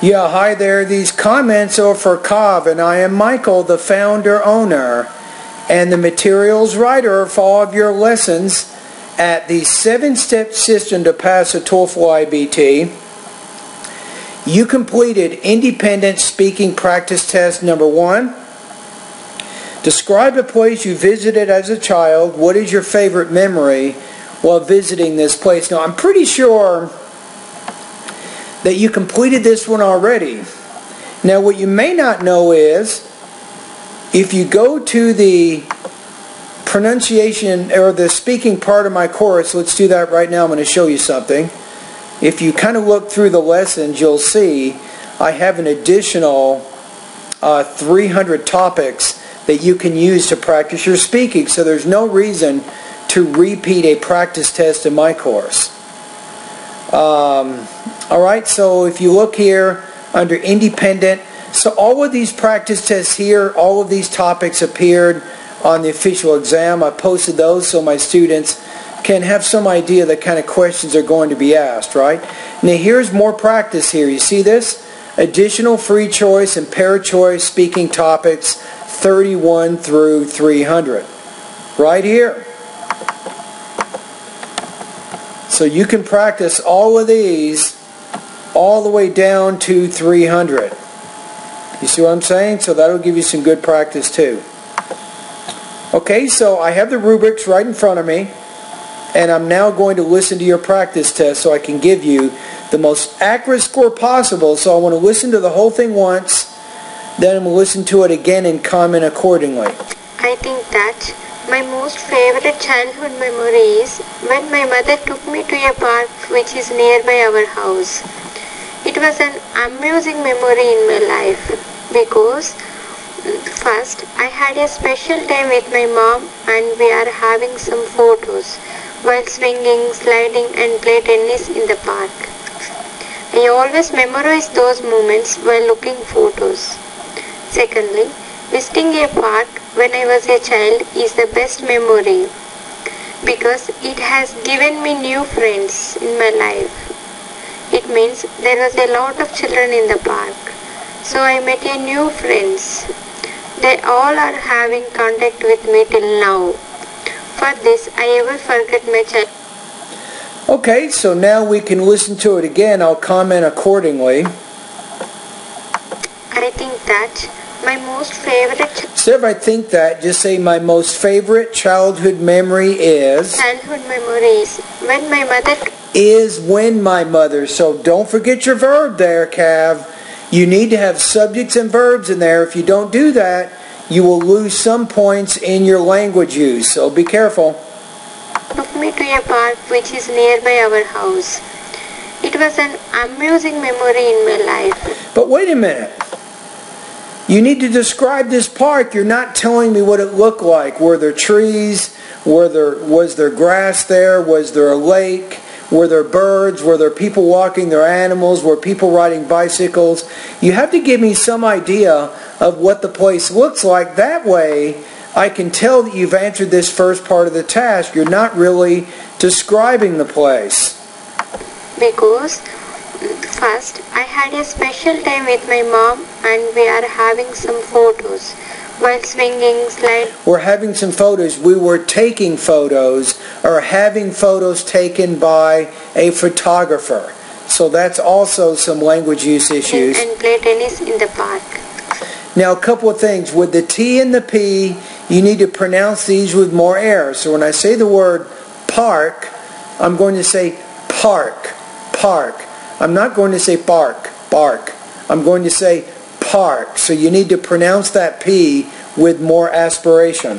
Yeah, hi there. These comments are for Kav, and I am Michael, the founder owner and the materials writer for all of your lessons at the seven step system to pass a TOEFL IBT. You completed independent speaking practice test number one. Describe a place you visited as a child. What is your favorite memory while visiting this place? Now, I'm pretty sure that you completed this one already. Now, what you may not know is if you go to the pronunciation or the speaking part of my course, let's do that right now. I'm going to show you something. If you kind of look through the lessons, you'll see I have an additional uh, 300 topics that you can use to practice your speaking. So there's no reason to repeat a practice test in my course. Um, all right, so if you look here under independent, so all of these practice tests here, all of these topics appeared on the official exam. I posted those so my students can have some idea the kind of questions are going to be asked, right? Now here's more practice here. You see this? Additional free choice and paired-choice speaking topics 31 through 300. Right here. So you can practice all of these all the way down to 300. You see what I'm saying? So that'll give you some good practice too. Okay, so I have the rubrics right in front of me and I'm now going to listen to your practice test so I can give you the most accurate score possible. So I want to listen to the whole thing once, then I'm going to listen to it again and comment accordingly. I think that my most favorite childhood memory is when my mother took me to a park which is nearby our house. It was an amusing memory in my life because mm, first I had a special time with my mom and we are having some photos while swinging, sliding and play tennis in the park. I always memorize those moments while looking photos. Secondly, visiting a park when I was a child is the best memory because it has given me new friends in my life. It means there was a lot of children in the park. So I met a new friends. They all are having contact with me till now. For this, I ever forget my child. Okay, so now we can listen to it again. I'll comment accordingly. I think that my most favorite So if I think that, just say my most favorite childhood memory is childhood memories when my mother is when my mother. So don't forget your verb there, Cav. You need to have subjects and verbs in there. If you don't do that, you will lose some points in your language use. So be careful. took me to a park which is nearby our house. It was an amusing memory in my life. But wait a minute. You need to describe this park. You're not telling me what it looked like. Were there trees? Were there was there grass there? Was there a lake? Were there birds? Were there people walking their animals? Were people riding bicycles? You have to give me some idea of what the place looks like. That way, I can tell that you've answered this first part of the task. You're not really describing the place. Because first I had a special time with my mom and we are having some photos while swinging, slide. We're having some photos. We were taking photos or having photos taken by a photographer. So that's also some language use issues. and play tennis in the park. Now, a couple of things. With the T and the P, you need to pronounce these with more air. So when I say the word park, I'm going to say park, park. I'm not going to say bark, bark. I'm going to say park. So you need to pronounce that P with more aspiration.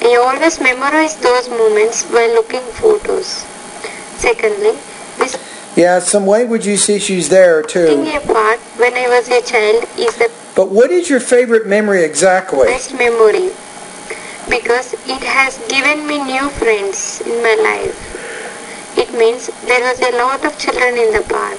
I always memorize those moments while looking photos. Secondly, visiting Yeah, some language use issues there too. a park when I was a child is the But what is your favorite memory exactly? best memory because it has given me new friends in my life. It means there was a lot of children in the park.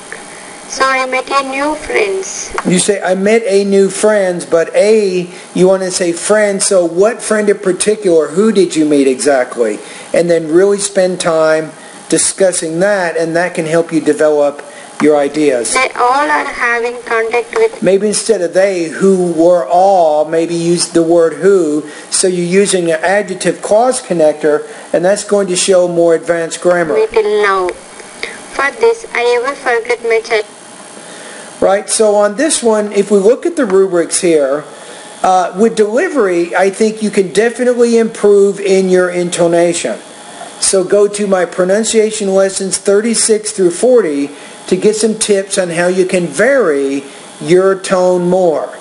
So I met a new friends. You say, I met a new friends, but A, you want to say friend, so what friend in particular, who did you meet exactly? And then really spend time discussing that, and that can help you develop your ideas. They all are having contact with Maybe instead of they, who were all, maybe use the word who, so you're using an adjective clause connector, and that's going to show more advanced grammar. me till now. For this, I ever forget my child. Right, so on this one, if we look at the rubrics here, uh, with delivery, I think you can definitely improve in your intonation. So go to my pronunciation lessons 36 through 40 to get some tips on how you can vary your tone more.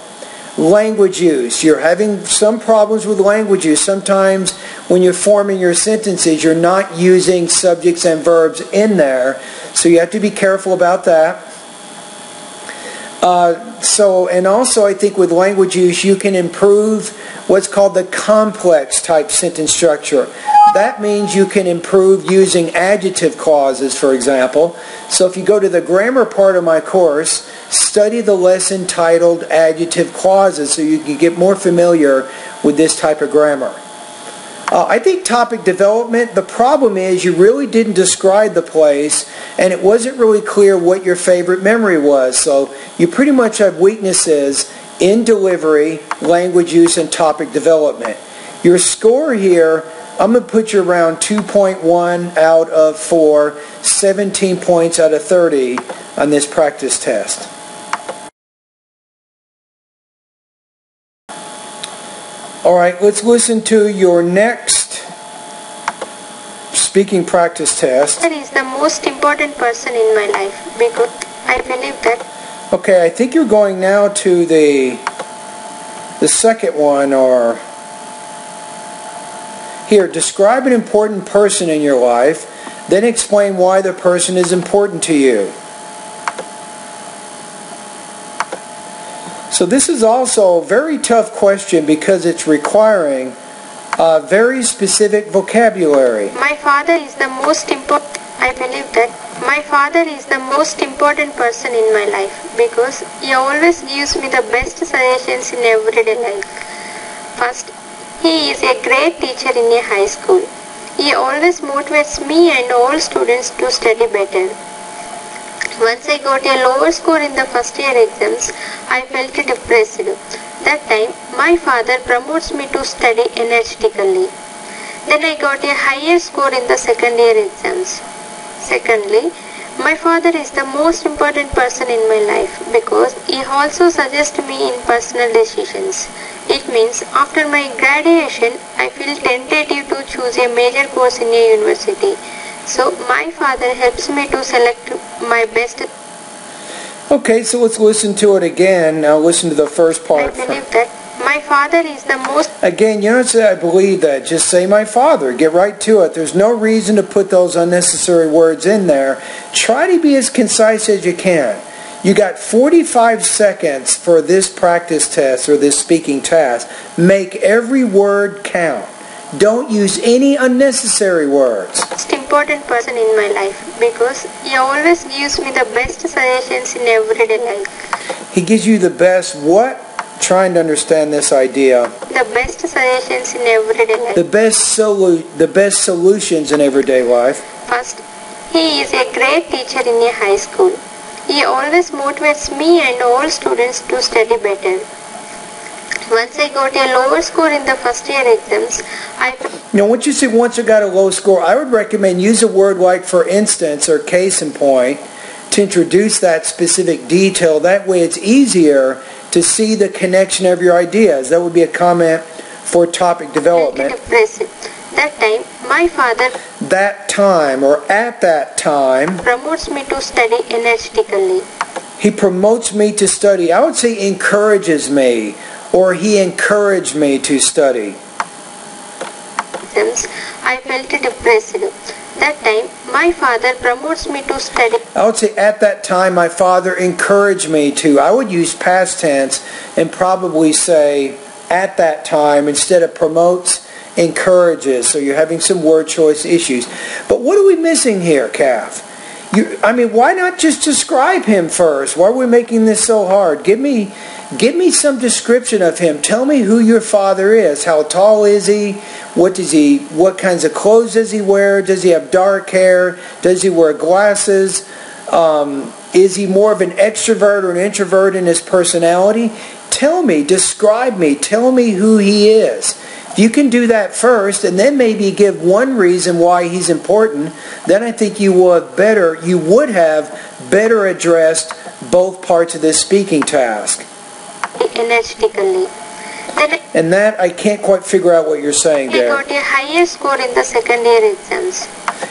Language use. You're having some problems with language use. Sometimes when you're forming your sentences, you're not using subjects and verbs in there. So you have to be careful about that. Uh, so, and also I think with language use, you can improve what's called the complex type sentence structure. That means you can improve using adjective clauses, for example. So if you go to the grammar part of my course, study the lesson titled Adjective Clauses so you can get more familiar with this type of grammar. Uh, I think topic development, the problem is you really didn't describe the place and it wasn't really clear what your favorite memory was. So you pretty much have weaknesses in delivery, language use, and topic development. Your score here, I'm going to put you around 2.1 out of 4, 17 points out of 30 on this practice test. All right, let's listen to your next speaking practice test. Father is the most important person in my life because I believe that Okay, I think you're going now to the the second one or here, describe an important person in your life, then explain why the person is important to you. So this is also a very tough question because it's requiring a very specific vocabulary. my father is the most important. I believe that my father is the most important person in my life because he always gives me the best suggestions in everyday life. First, he is a great teacher in a high school. He always motivates me and all students to study better. Once I got a lower score in the first year exams, I felt depressed. That time, my father promotes me to study energetically. Then I got a higher score in the second year exams. Secondly, my father is the most important person in my life because he also suggests me in personal decisions. It means after my graduation, I feel tentative to choose a major course in a university. So my father helps me to select my best. Okay, so let's listen to it again. Now listen to the first part. I believe that my father is the most Again, you don't say I believe that. Just say my father. Get right to it. There's no reason to put those unnecessary words in there. Try to be as concise as you can. You got 45 seconds for this practice test or this speaking task. Make every word count. Don't use any unnecessary words. Most important person in my life because he always gives me the best suggestions in everyday life. He gives you the best what? Trying to understand this idea. The best suggestions in everyday life. The best solu- the best solutions in everyday life. First, he is a great teacher in a high school. He always motivates me and all students to study better. Once I got a lower score in the first year exams, I Now, once you say once you got a low score, I would recommend use a word like for instance or case in point to introduce that specific detail. That way it's easier to see the connection of your ideas. That would be a comment for topic development. That time, my father That time or at that time, promotes me to study energetically. he promotes me to study. I would say encourages me or he encouraged me to study. I felt depressed. That time, my father promotes me to study I would say at that time my father encouraged me to. I would use past tense and probably say at that time instead of promotes, encourages. So you're having some word choice issues. But what are we missing here, Calf? You, I mean, why not just describe him first? Why are we making this so hard? Give me, give me some description of him. Tell me who your father is. How tall is he? What does he? What kinds of clothes does he wear? Does he have dark hair? Does he wear glasses? Um, Is he more of an extrovert or an introvert in his personality? Tell me, describe me, tell me who he is. If you can do that first and then maybe give one reason why he's important, then I think you would better you would have better addressed both parts of this speaking task. And that I can't quite figure out what you're saying I there. got a higher score in the second year exams.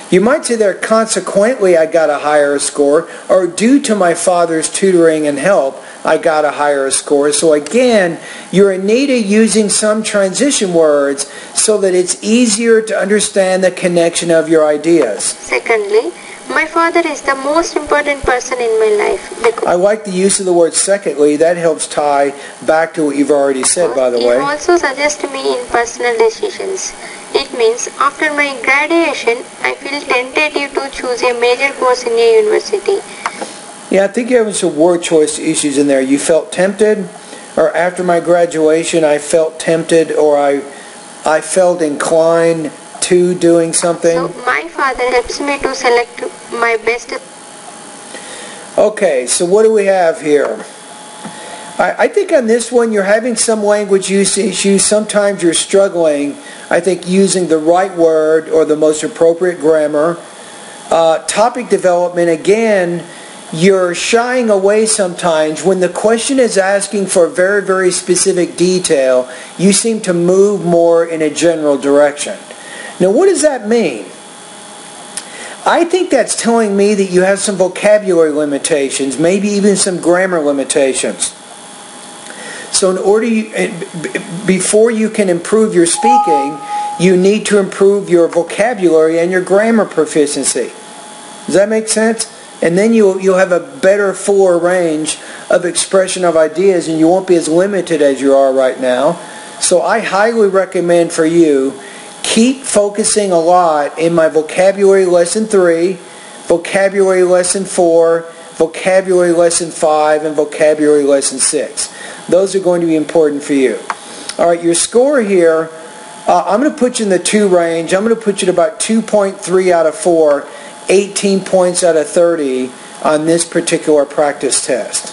You might say there, consequently, I got a higher score, or due to my father's tutoring and help, I got a higher score. So again, you're in need of using some transition words so that it's easier to understand the connection of your ideas. Secondly, my father is the most important person in my life because I like the use of the word secondly. That helps tie back to what you've already said, by the he way. also suggests me in personal decisions. It means after my graduation, I feel tentative to choose a major course in a university. Yeah, I think you're having some word choice issues in there. You felt tempted, or after my graduation, I felt tempted, or I, I felt inclined to doing something. So my father helps me to select my best Okay, so what do we have here? I, I think on this one you're having some language use issues. Sometimes you're struggling, I think, using the right word or the most appropriate grammar. Uh, topic development, again, you're shying away sometimes. When the question is asking for very, very specific detail, you seem to move more in a general direction. Now, what does that mean? I think that's telling me that you have some vocabulary limitations, maybe even some grammar limitations. So in order you, eh, before you can improve your speaking, you need to improve your vocabulary and your grammar proficiency. Does that make sense? And then you'll, you'll have a better fuller range of expression of ideas and you won't be as limited as you are right now. So I highly recommend for you keep focusing a lot in my vocabulary lesson 3, vocabulary lesson 4, vocabulary lesson 5, and vocabulary lesson 6. Those are going to be important for you. All right, your score here, uh, I'm going to put you in the 2 range. I'm going to put you at about 2.3 out of 4, 18 points out of 30 on this particular practice test.